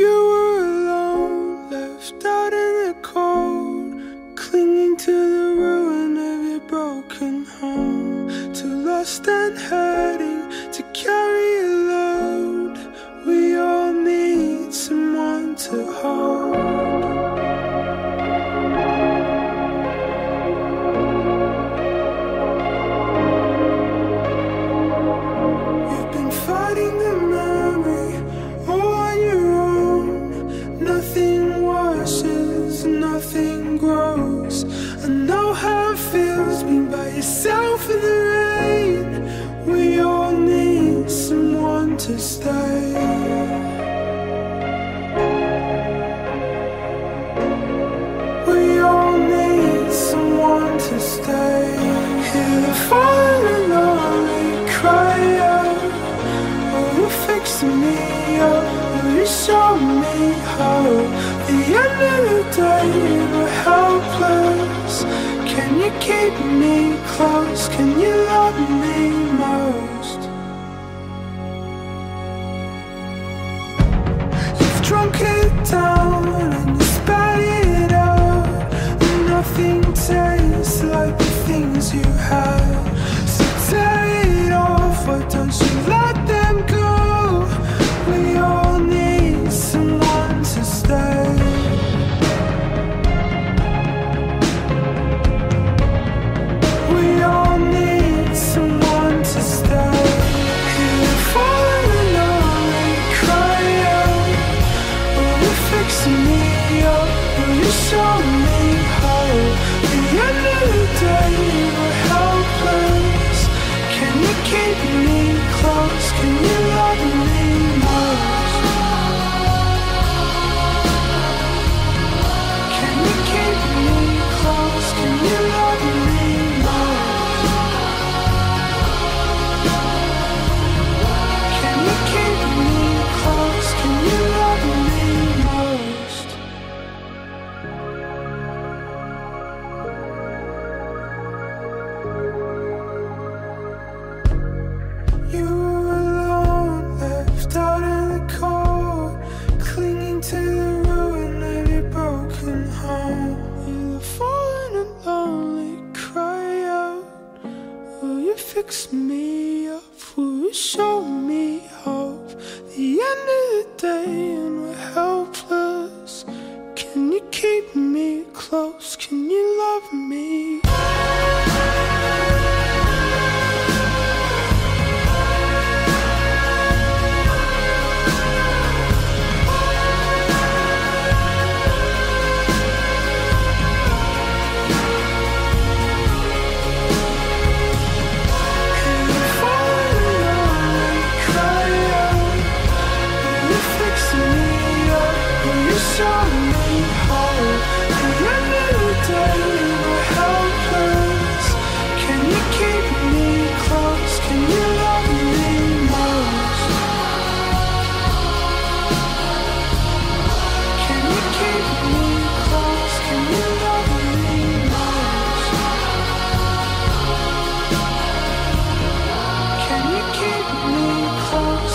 You were alone, left out by yourself in the rain. We all need someone to stay. We all need someone to stay. Hear the falling lonely cry out. Will you fix me up? Will you show me how? The end of the day, we're helpless. Keep me close? Can you love me most? You've drunk it down and you spat it out. And nothing tastes like the things you had. So tear it off, why don't you close? Fix me up? Will you show me hope? The end of the day, and we're helpless. Can you keep me close? Can you love me? Close?